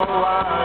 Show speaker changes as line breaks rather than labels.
alive.